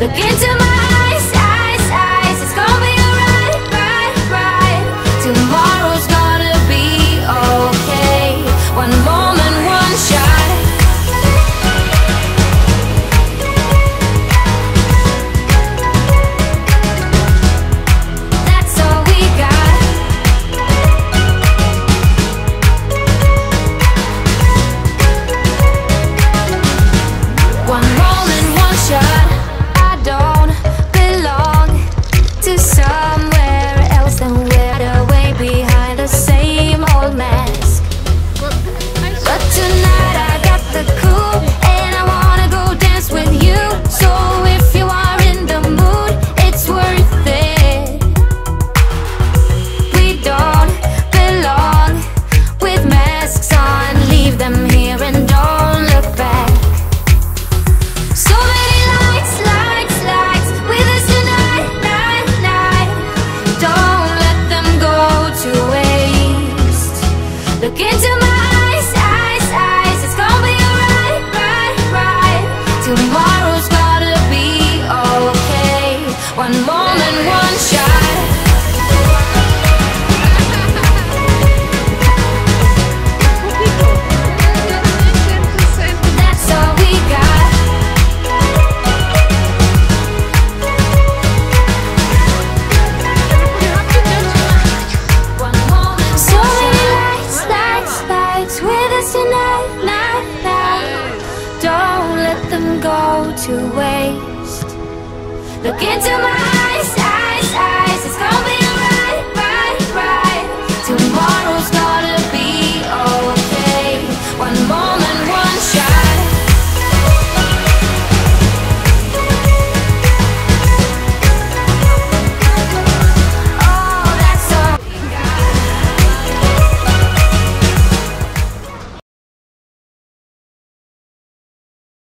Look into my Look into to waste. Look into my eyes, eyes, eyes It's gonna be right, right, right. Tomorrow's gonna be okay. One moment, one shot.